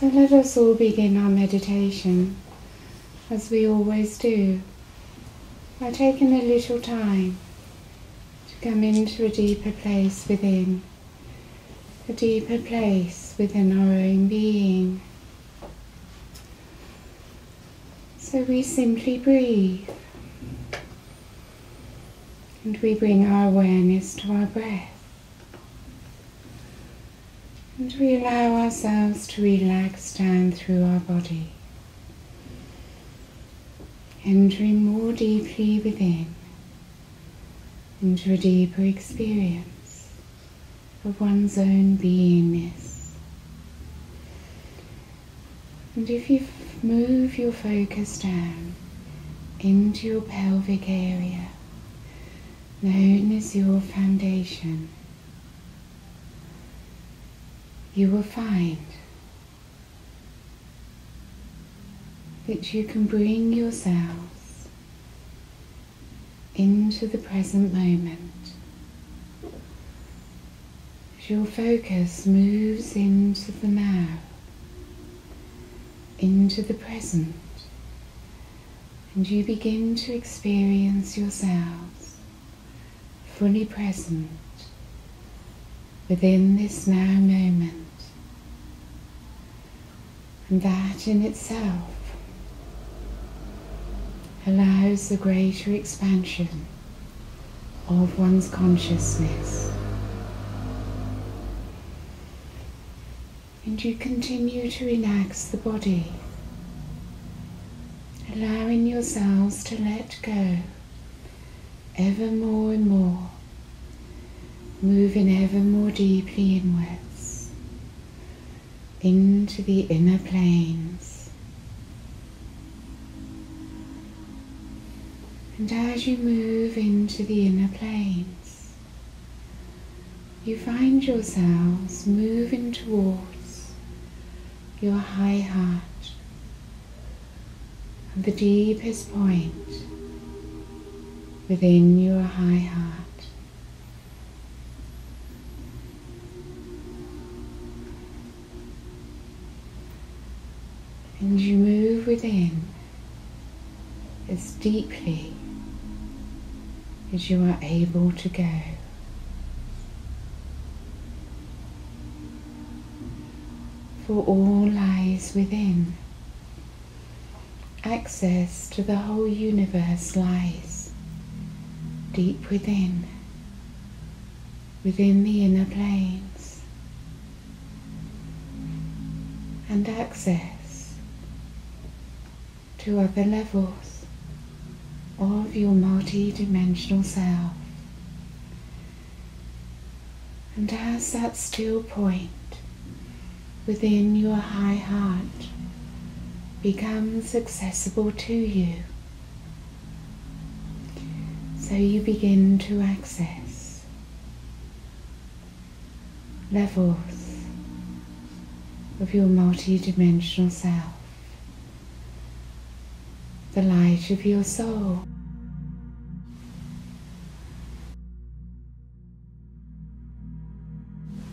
So let us all begin our meditation as we always do by taking a little time to come into a deeper place within, a deeper place within our own being. So we simply breathe and we bring our awareness to our breath. And we allow ourselves to relax down through our body, entering more deeply within into a deeper experience of one's own beingness. And if you move your focus down into your pelvic area, known as your foundation, you will find that you can bring yourselves into the present moment. As your focus moves into the now, into the present, and you begin to experience yourselves fully present within this now moment. That in itself allows the greater expansion of one's consciousness. And you continue to relax the body, allowing yourselves to let go ever more and more moving ever more deeply inwards into the inner planes. And as you move into the inner planes, you find yourselves moving towards your high heart, and the deepest point within your high heart. And you move within as deeply as you are able to go. For all lies within. Access to the whole universe lies deep within, within the inner planes. And access to other levels of your multi-dimensional self. And as that still point within your high heart becomes accessible to you, so you begin to access levels of your multi-dimensional self light of your soul.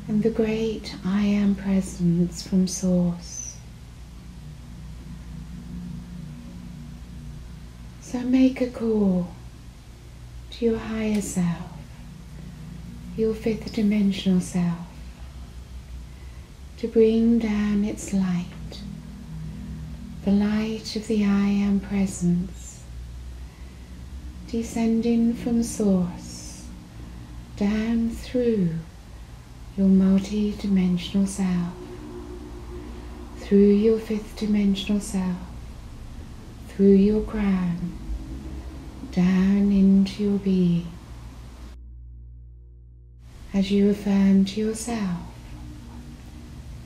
And the great I am presence from Source. So make a call to your higher self, your fifth dimensional self, to bring down its light the light of the I Am Presence descending from Source down through your multi-dimensional self, through your fifth dimensional self, through your crown, down into your being. As you affirm to yourself,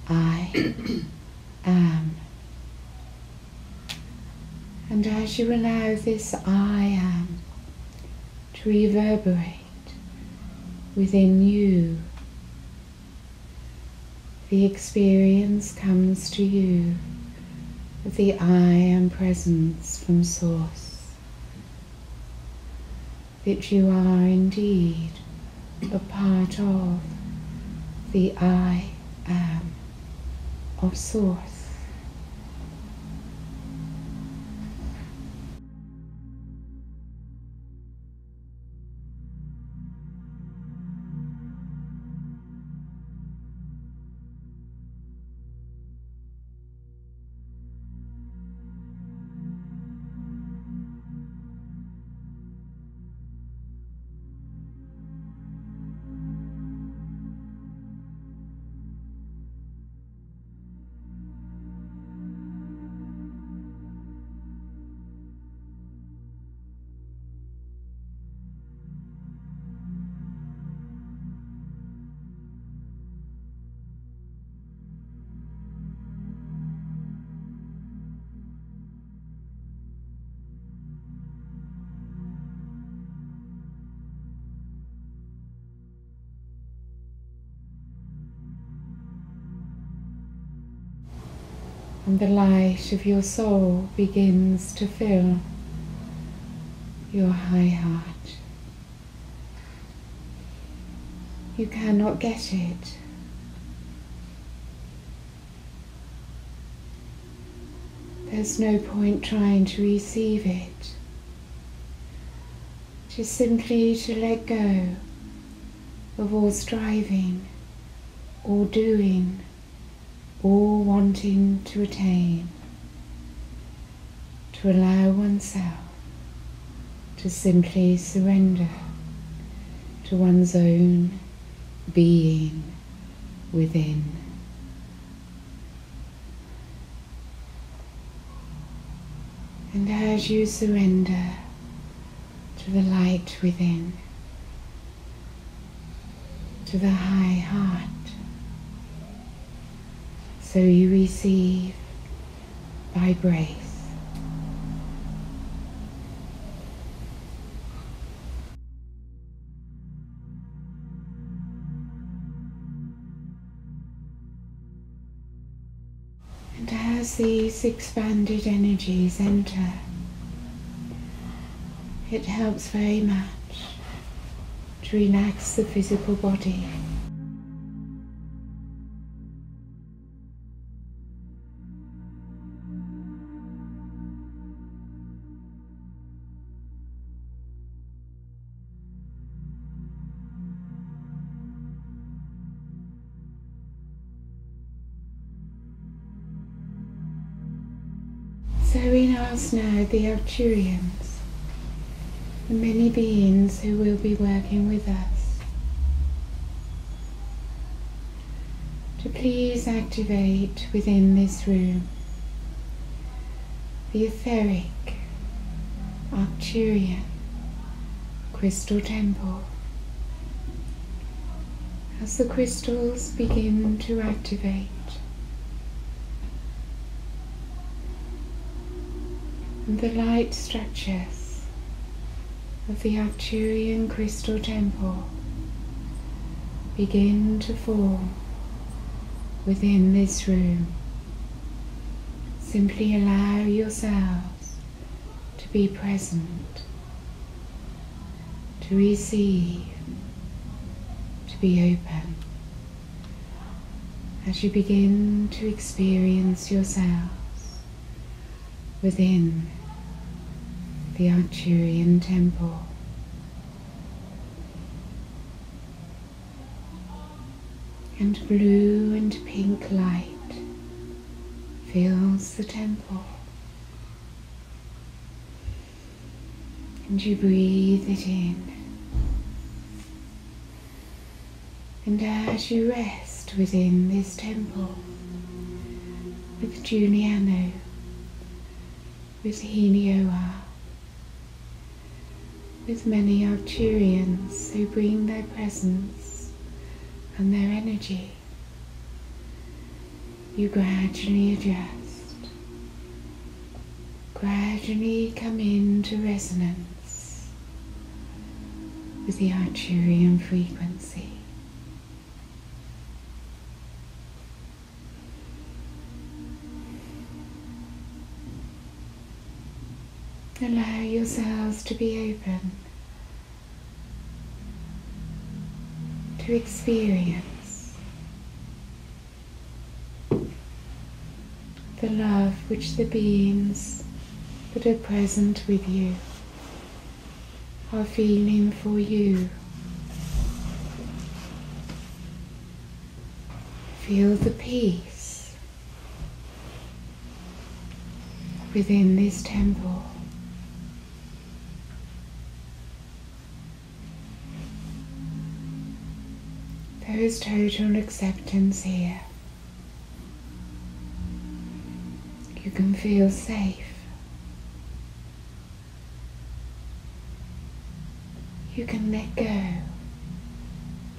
I am and as you allow this I am to reverberate within you, the experience comes to you. Of the I am presence from Source, that you are indeed a part of the I am of Source. And the light of your soul begins to fill your high heart. You cannot get it. There's no point trying to receive it. Just simply to let go of all striving, all doing, all wanting to attain, to allow oneself to simply surrender to one's own being within. And as you surrender to the light within, to the high heart, so you receive by grace. And as these expanded energies enter, it helps very much to relax the physical body. The Arcturians, the many beings who will be working with us, to please activate within this room the etheric Arcturian crystal temple. As the crystals begin to activate, and the light stretches of the Arcturian crystal temple begin to fall within this room. Simply allow yourselves to be present, to receive, to be open as you begin to experience yourselves within the Arcturian temple. And blue and pink light fills the temple. And you breathe it in. And as you rest within this temple with Juliano, with Helioa, with many Arcturians who bring their presence and their energy, you gradually adjust, gradually come into resonance with the Arcturian frequency. Allow yourselves to be open to experience the love which the beings that are present with you are feeling for you. Feel the peace within this temple. Is total acceptance here. You can feel safe. You can let go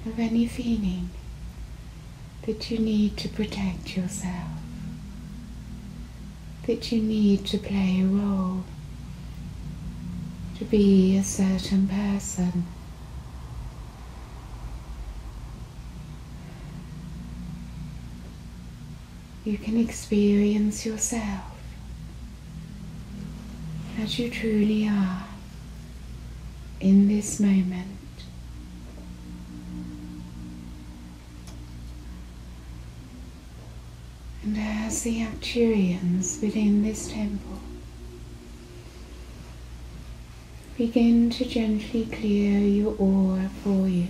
of any feeling that you need to protect yourself, that you need to play a role, to be a certain person. You can experience yourself as you truly are in this moment. And as the Arcturians within this temple begin to gently clear your aura for you.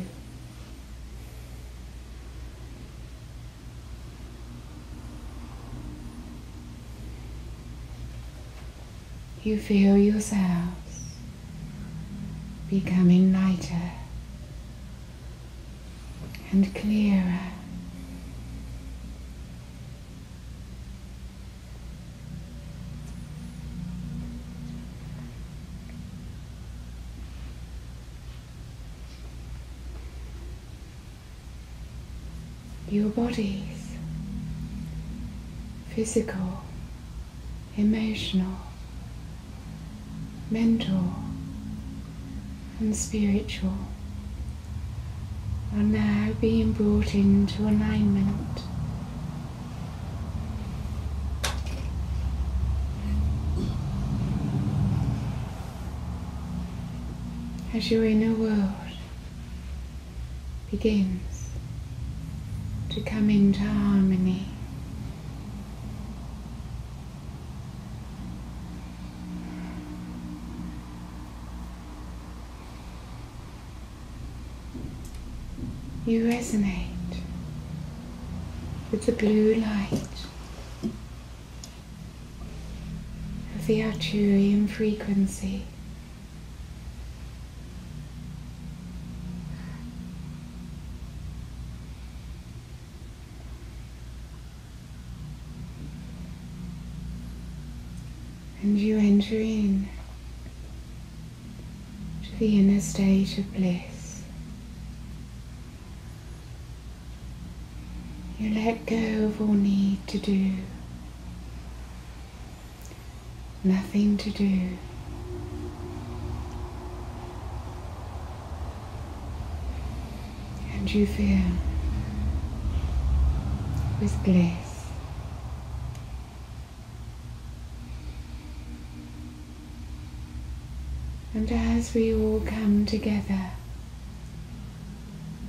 You feel yourselves becoming lighter and clearer. Your bodies, physical, emotional, mental and spiritual are now being brought into alignment. As your inner world begins to come into harmony. You resonate with the blue light of the Arcturian frequency. And you enter in to the inner state of bliss. You let go of all need to do, nothing to do. And you feel with bliss. And as we all come together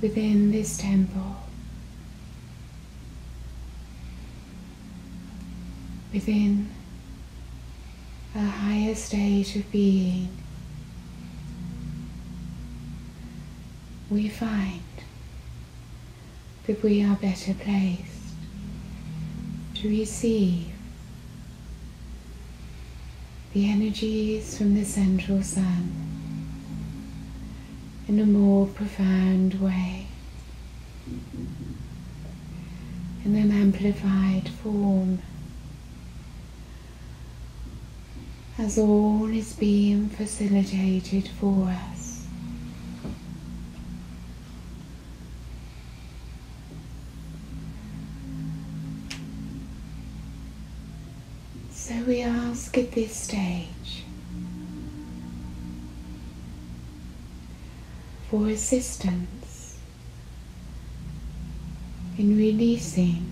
within this temple, within a higher state of being, we find that we are better placed to receive the energies from the central sun in a more profound way, in an amplified form, as all is being facilitated for us. So we ask at this stage for assistance in releasing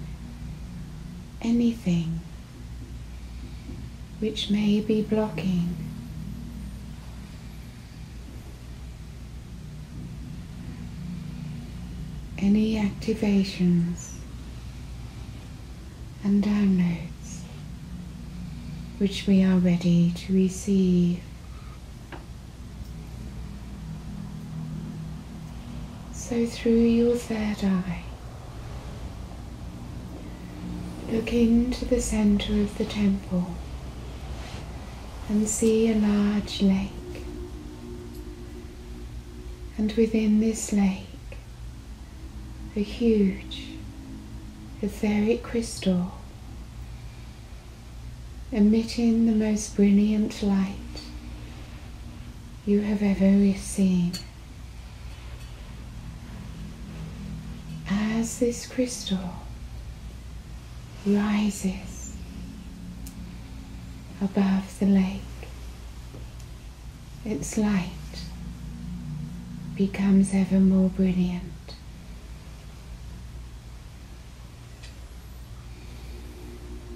anything which may be blocking any activations and downloads which we are ready to receive. So, through your third eye, look into the center of the temple and see a large lake. And within this lake, a huge etheric crystal emitting the most brilliant light you have ever seen. As this crystal rises above the lake, its light becomes ever more brilliant.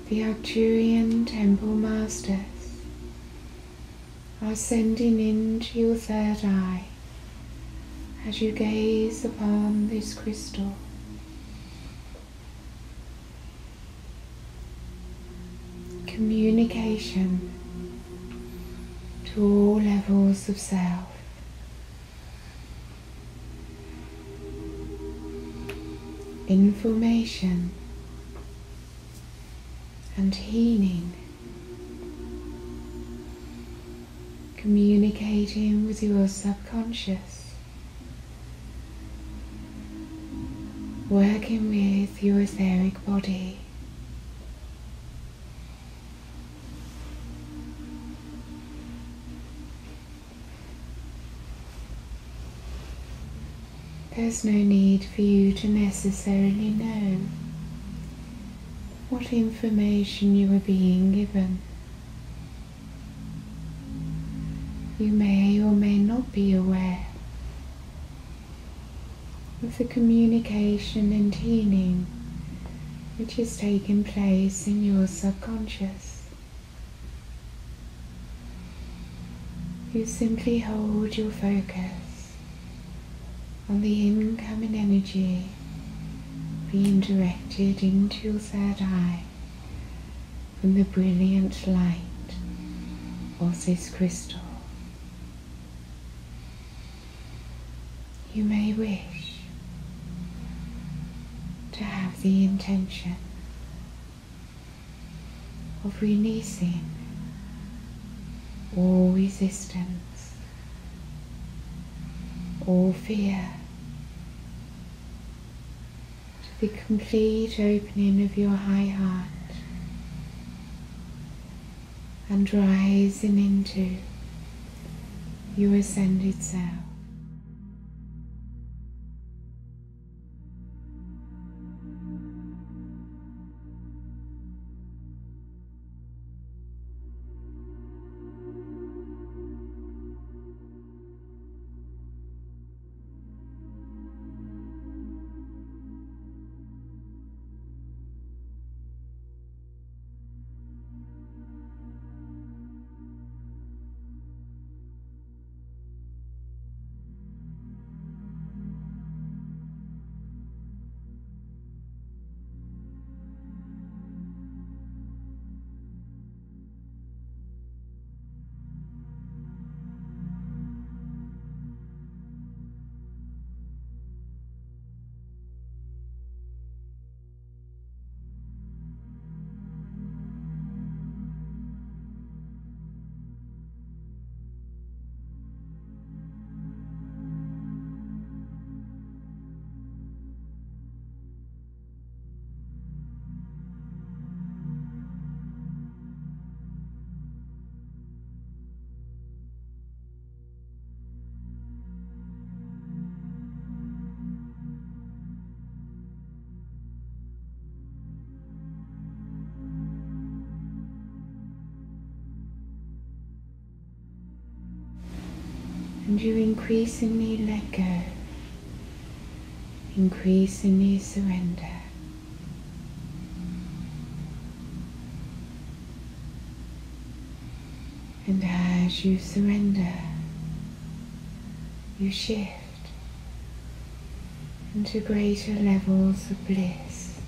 the Arcturian temple masters are sending into your third eye as you gaze upon this crystal. Communication to all levels of self. Information and healing. Communicating with your subconscious. Working with your etheric body. There's no need for you to necessarily know what information you are being given. You may or may not be aware of the communication and healing which is taking place in your subconscious. You simply hold your focus on the incoming energy being directed into your third eye from the brilliant light of this crystal. You may wish to have the intention of releasing all resistance, all fear, To the complete opening of your high heart and rising into your ascended self. And you increasingly let go, increasingly surrender. And as you surrender, you shift into greater levels of bliss.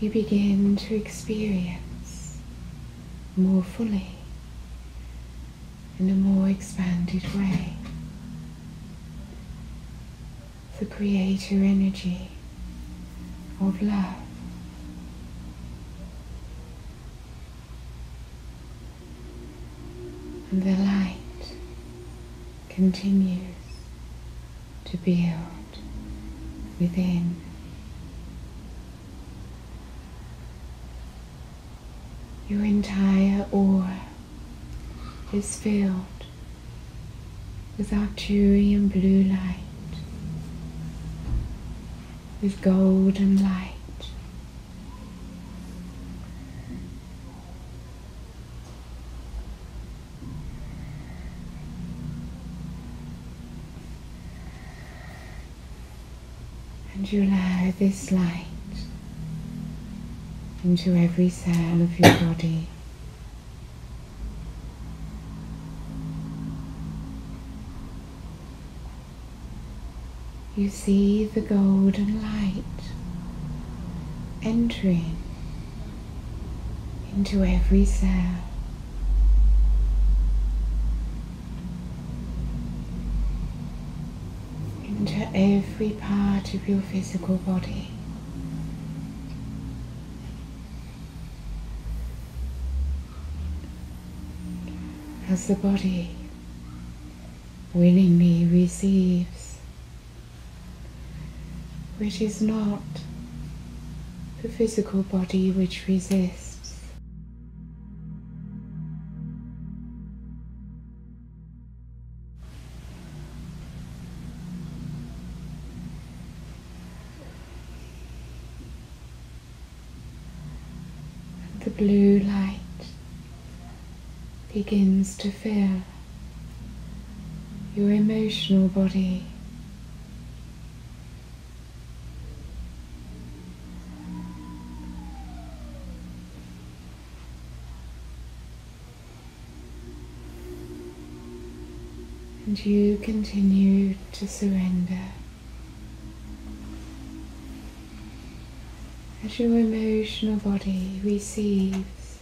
You begin to experience more fully in a more expanded way. The creator energy of love. And the light continues to build within. Your entire aura is filled with Arcturian blue light, with golden light. And you allow this light into every cell of your body. You see the golden light entering into every cell. Into every part of your physical body. As the body willingly receives, which is not the physical body which resists. And the blue light begins to fill your emotional body. And you continue to surrender as your emotional body receives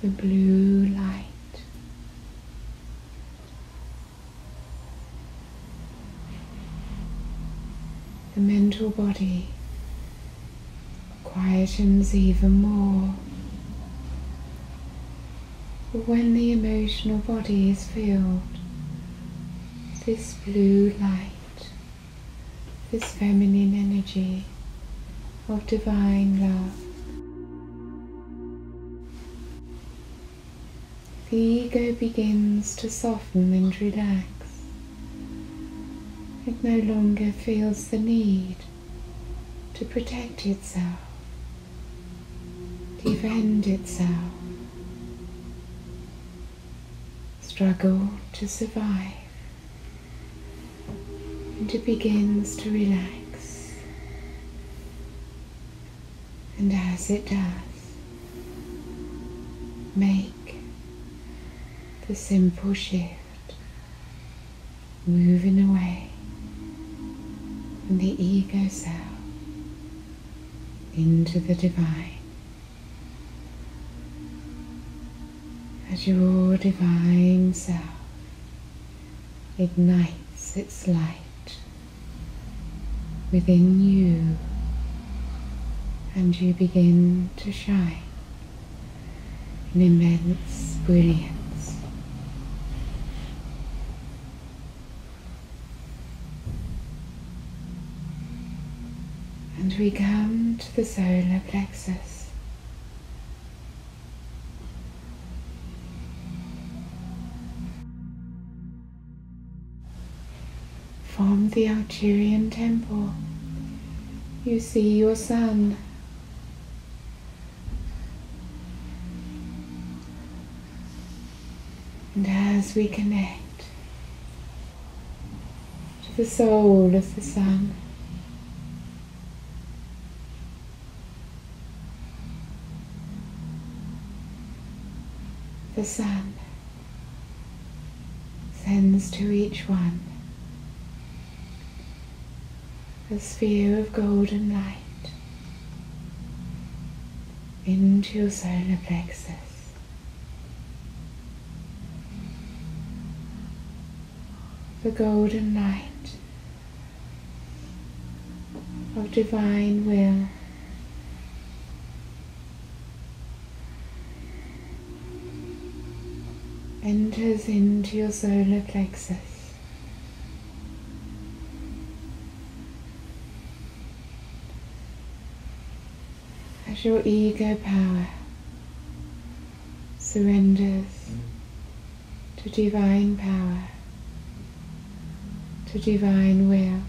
the blue light. The mental body quietens even more. But when the emotional body is filled, this blue light, this feminine energy of divine love, the ego begins to soften and relax. It no longer feels the need to protect itself, defend itself, struggle to survive, it begins to relax. And as it does, make the simple shift, moving away from the ego self into the divine. As your divine self ignites its light within you and you begin to shine in immense brilliance. And we come to the solar plexus. The Arcturian temple, you see your sun. And as we connect to the soul of the sun, the sun sends to each one a sphere of golden light into your solar plexus. The golden light of divine will. enters into your solar plexus. Your ego power surrenders to divine power, to divine will.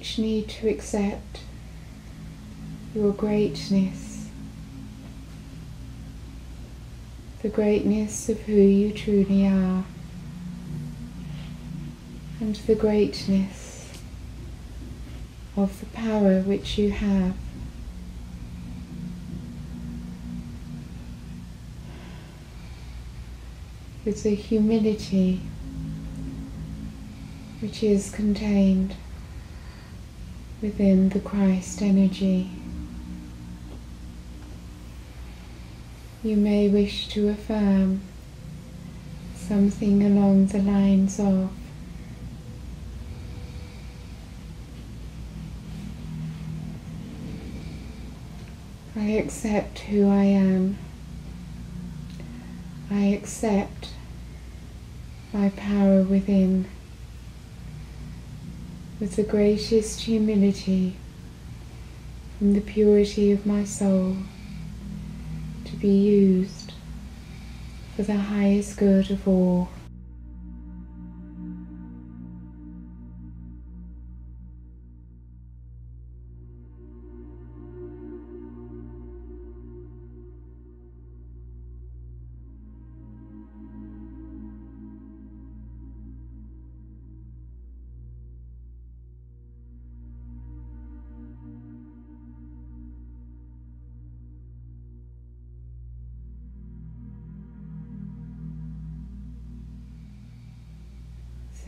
Each need to accept your greatness, the greatness of who you truly are, and the greatness of the power which you have. With the humility which is contained within the Christ energy. You may wish to affirm something along the lines of I accept who I am. I accept my power within with the greatest humility from the purity of my soul to be used for the highest good of all.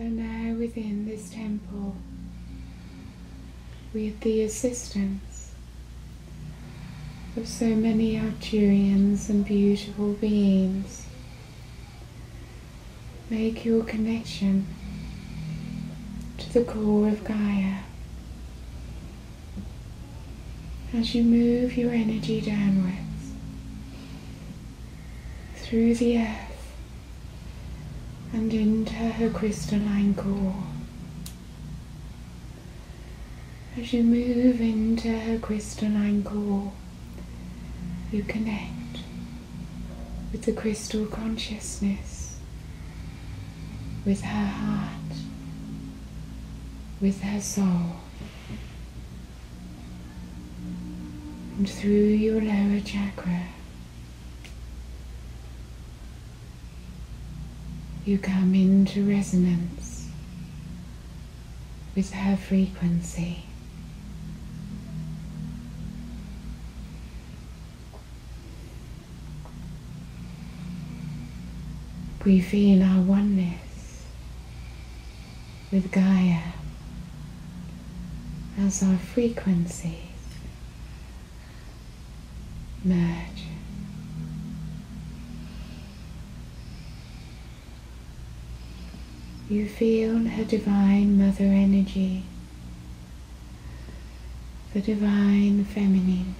So now within this temple, with the assistance of so many Arcturians and beautiful beings, make your connection to the core of Gaia. As you move your energy downwards through the earth, and into her crystalline core. As you move into her crystalline core, you connect with the crystal consciousness, with her heart, with her soul. And through your lower chakra, you come into resonance with her frequency. We feel our oneness with Gaia as our frequencies merge. You feel her divine mother energy, the divine feminine.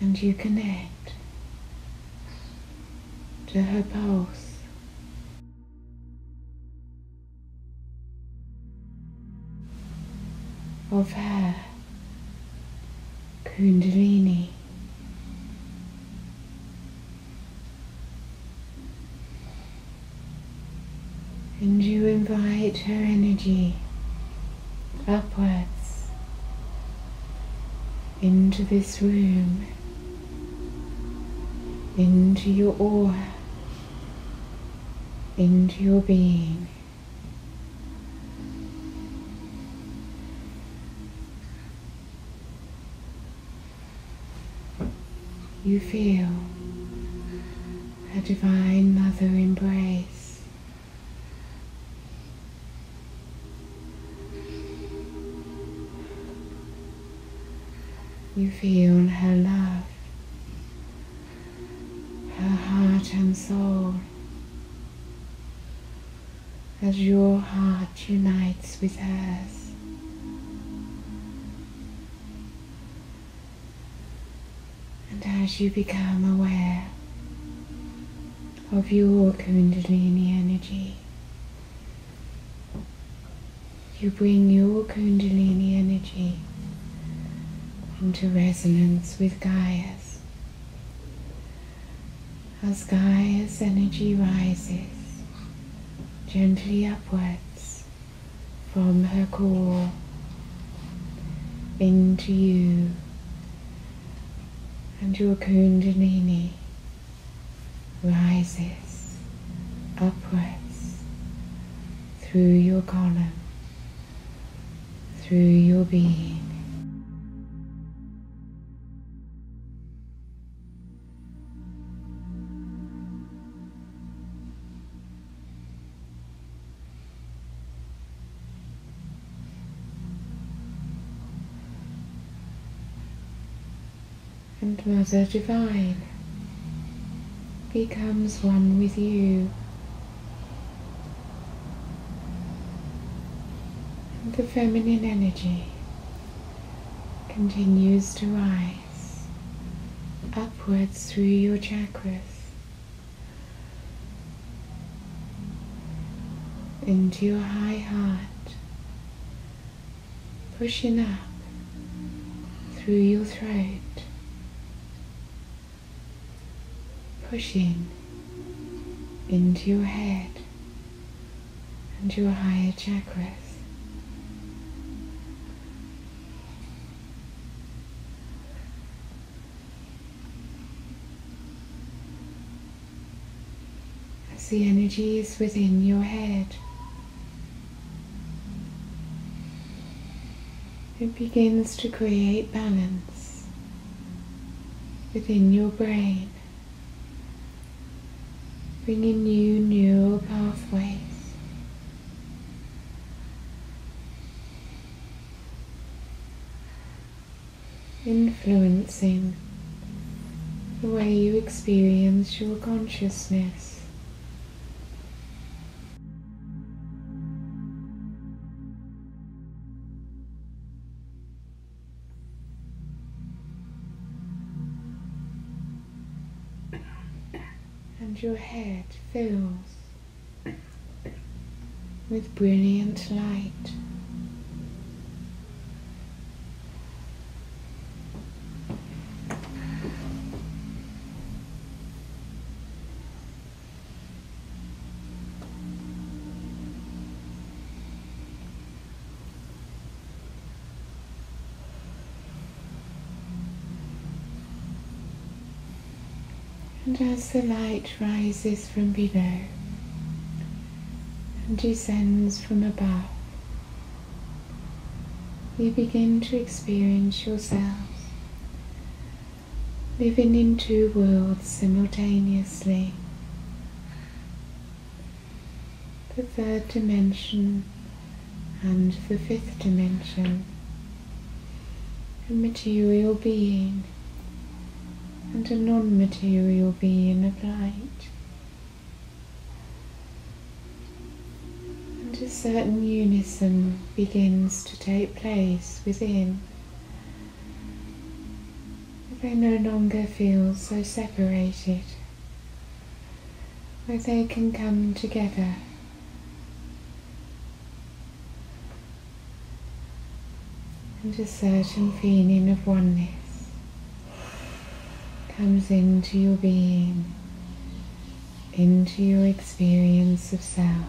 And you connect to her pulse. Of her Kundalini. And you invite her energy upwards into this room, into your aura, into your being. You feel a divine mother embrace. You feel her love, her heart and soul as your heart unites with hers. As you become aware of your Kundalini energy, you bring your Kundalini energy into resonance with Gaia's. as Gaia's energy rises gently upwards from her core into you and your Kundalini rises upwards through your column, through your being. And Mother Divine becomes one with you. And the feminine energy continues to rise upwards through your chakras into your high heart, pushing up through your throat. Pushing into your head and your higher chakras. As the energy is within your head, it begins to create balance within your brain bringing you new pathways. Influencing the way you experience your consciousness. And your head fills with brilliant light. And as the light rises from below and descends from above, you begin to experience yourselves living in two worlds simultaneously. The third dimension and the fifth dimension, a material being and a non-material being of light. And a certain unison begins to take place within. They no longer feel so separated, where they can come together. And a certain feeling of oneness comes into your being, into your experience of self.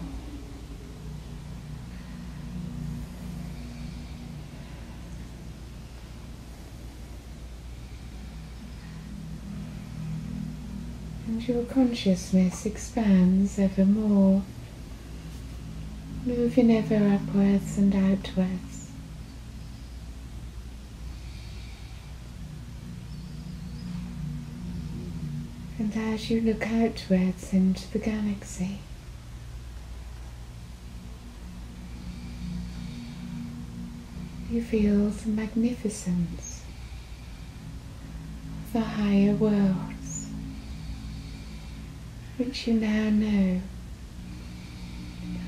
And your consciousness expands ever more, moving ever upwards and outwards. And as you look outwards into the galaxy, you feel the magnificence of the higher worlds, which you now know,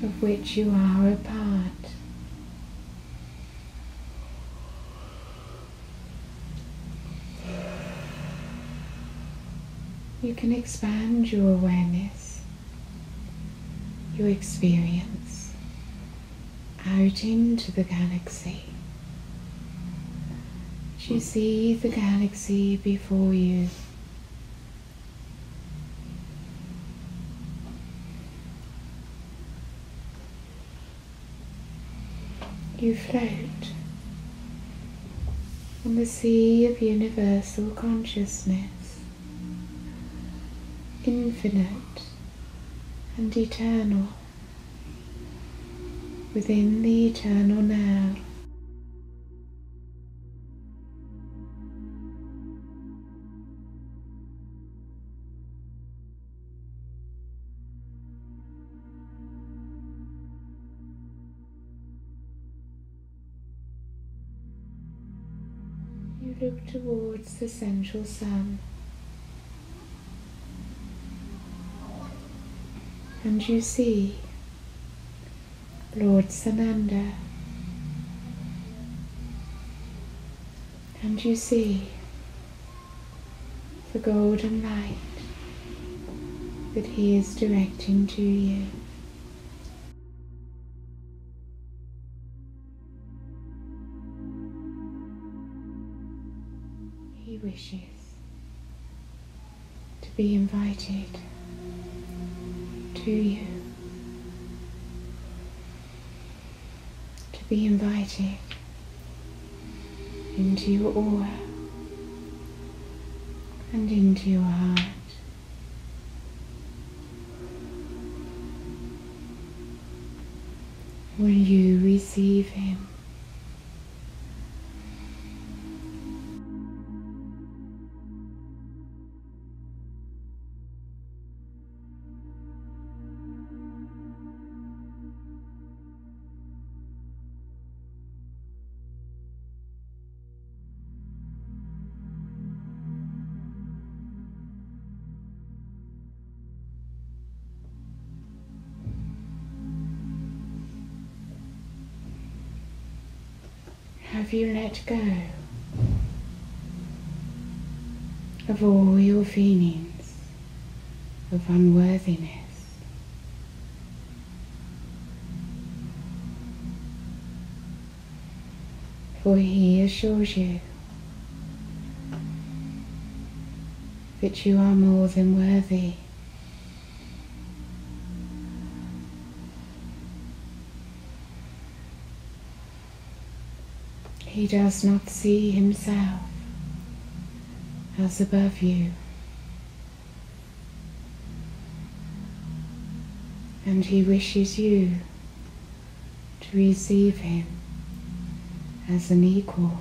of which you are a part. you can expand your awareness, your experience out into the galaxy. You see the galaxy before you. You float on the sea of universal consciousness infinite and eternal, within the eternal now. You look towards the central sun. And you see Lord Sananda. And you see the golden light that he is directing to you. He wishes to be invited to you, to be invited into your aura and into your heart. Will you receive him? Go of all your feelings of unworthiness? For he assures you that you are more than worthy. He does not see himself as above you. And he wishes you to receive him as an equal.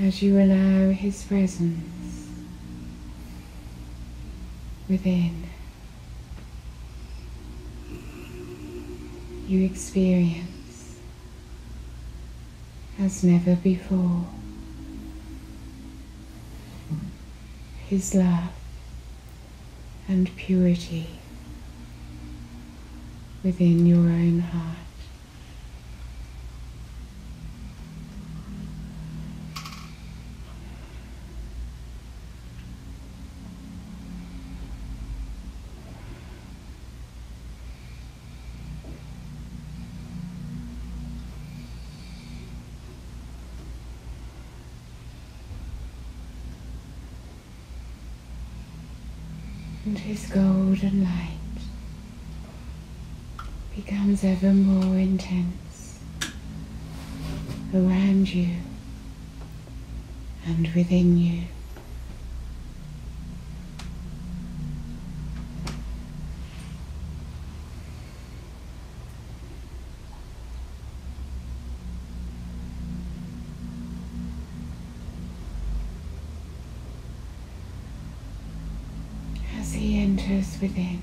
As you allow His presence within, you experience as never before His love and purity within your own heart. And his golden light becomes ever more intense around you and within you. As he enters within,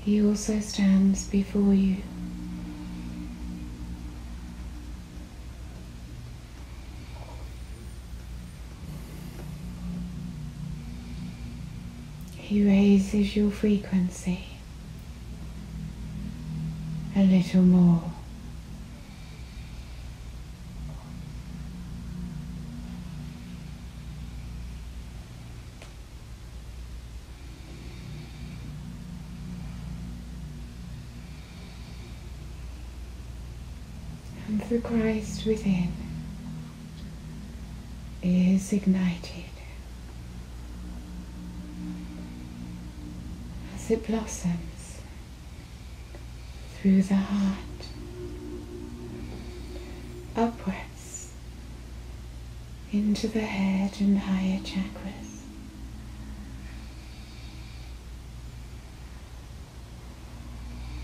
he also stands before you. He raises your frequency a little more. And the Within is ignited as it blossoms through the heart upwards into the head and higher chakras.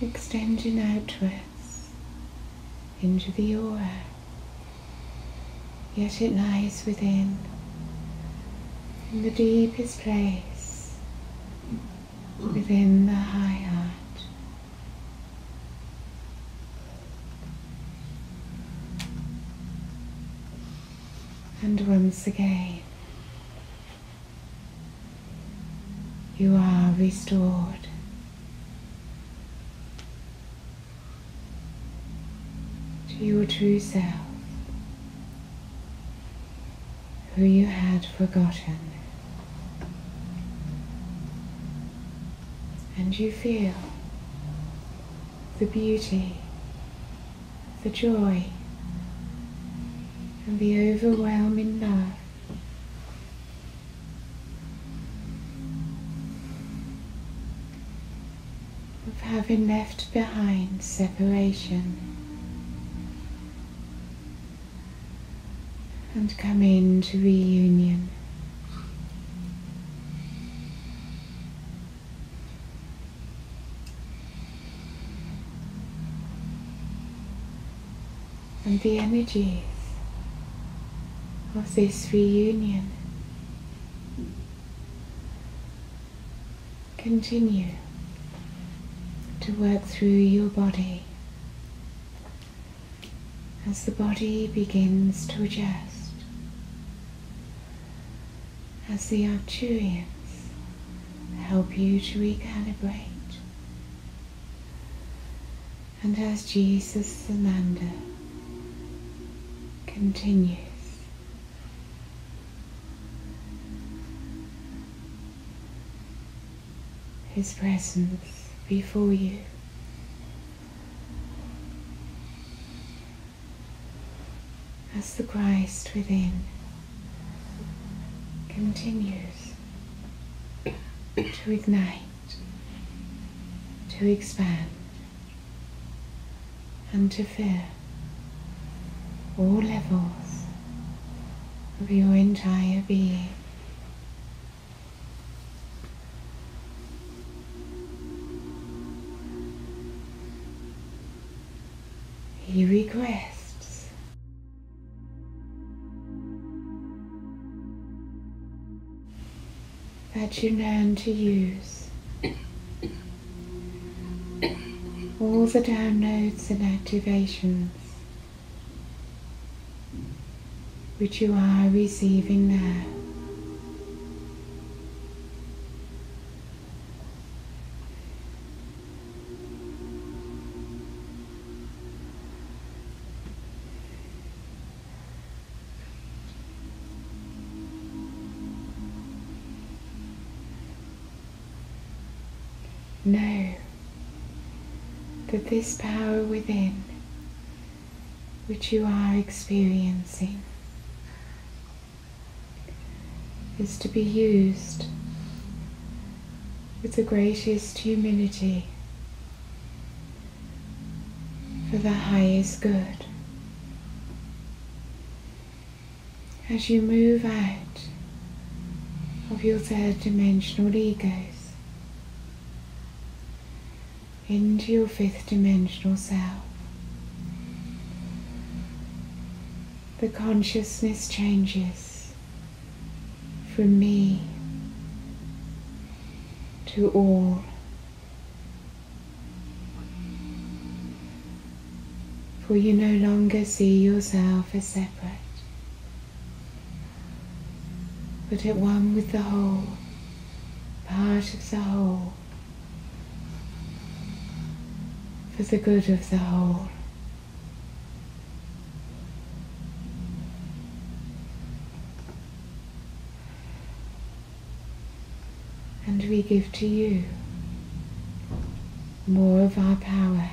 Extending outwards into the aura, yet it lies within, in the deepest place, within the high heart. And once again, you are restored. To your true self, who you had forgotten, and you feel the beauty, the joy, and the overwhelming love. Of having left behind separation and come into reunion. And the energies of this reunion continue to work through your body as the body begins to adjust, as the Arcturians help you to recalibrate, and as Jesus Sananda continues his presence before you. As the Christ within continues to ignite, to expand, and to fill all levels of your entire being. He requests that you learn to use all the downloads and activations which you are receiving now. This power within, which you are experiencing, is to be used with the greatest humility for the highest good. As you move out of your third dimensional egos into your fifth dimensional self. The consciousness changes from me to all. For you no longer see yourself as separate, but at one with the whole, part of the whole. For the good of the whole. And we give to you more of our power,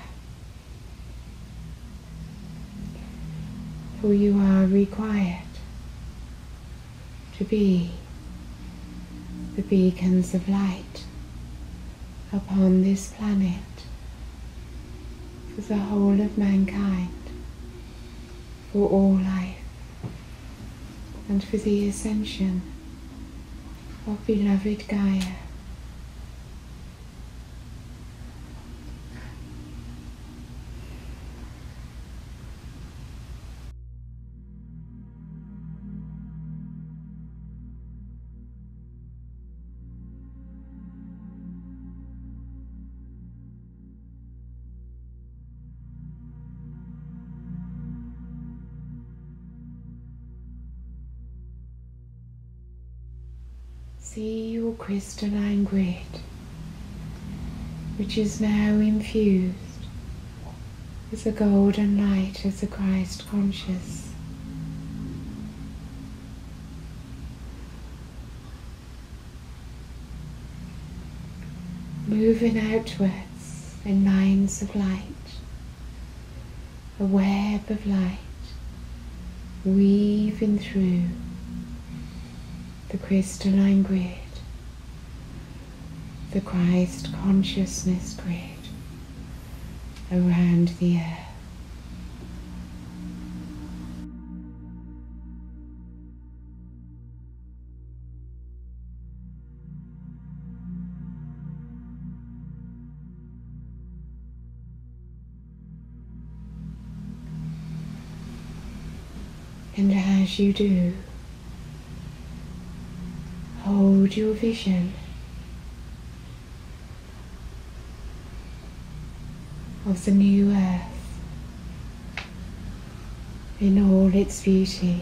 For you are required to be the beacons of light upon this planet for the whole of mankind, for all life, and for the ascension of beloved Gaia. Crystalline grid, which is now infused with the golden light of the Christ conscious. Moving outwards in lines of light, a web of light weaving through the crystalline grid, the Christ consciousness grid around the earth. And as you do, hold your vision of the new earth in all its beauty.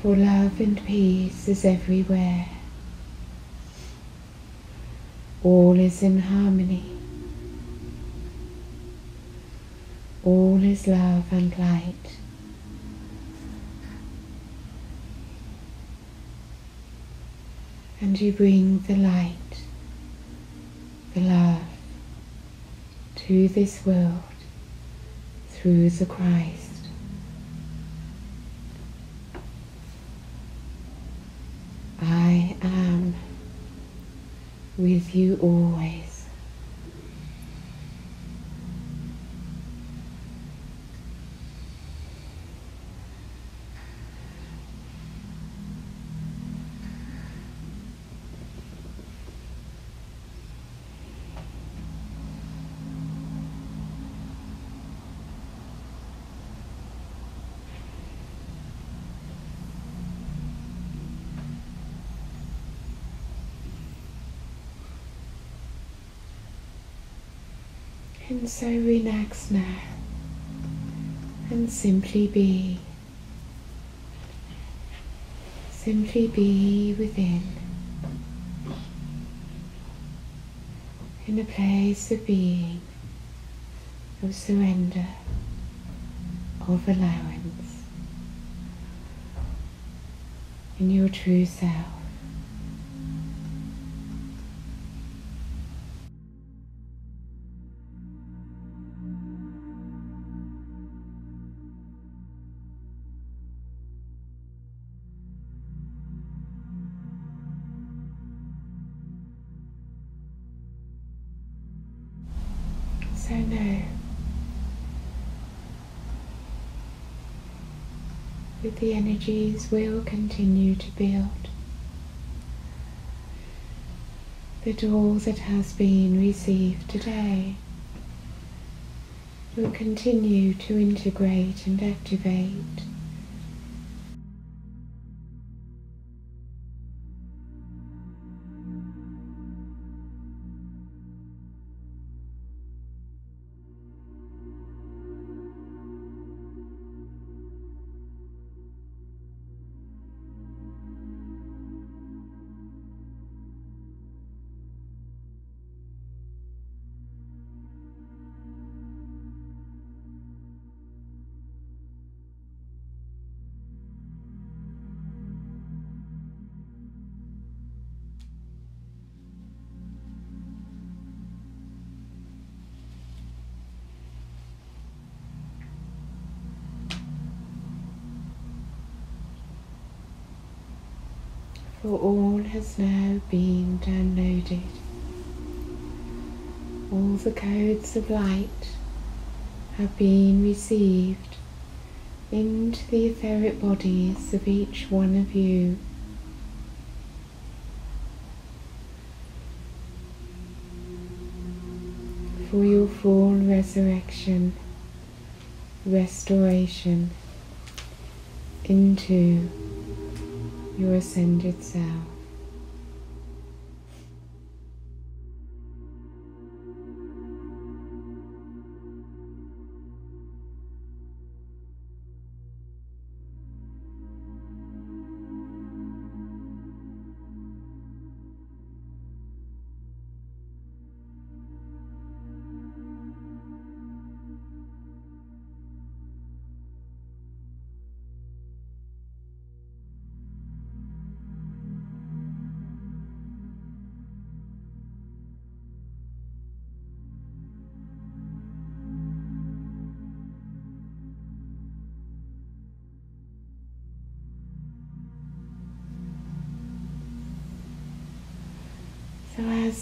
For love and peace is everywhere. All is in harmony. All is love and light. And you bring the light, the love to this world through the Christ. I am with you always. And so relax now and simply be. Simply be within. In a place of being, of surrender, of allowance. In your true self. The energies will continue to build, that all that has been received today will continue to integrate and activate. For all has now been downloaded. All the codes of light have been received into the etheric bodies of each one of you. For your full resurrection, restoration into your ascended self.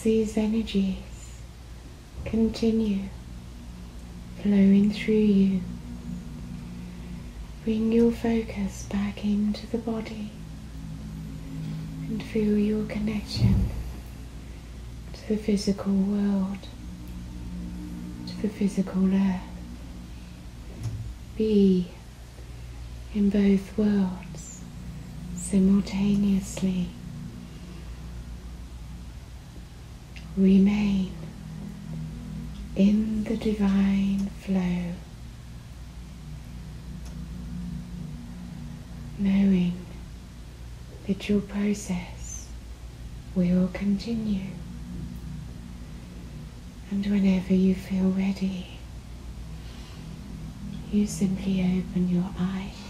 These energies continue flowing through you, bring your focus back into the body and feel your connection to the physical world, to the physical earth. Be in both worlds simultaneously. Remain in the divine flow, knowing that your process will continue. And whenever you feel ready, you simply open your eyes.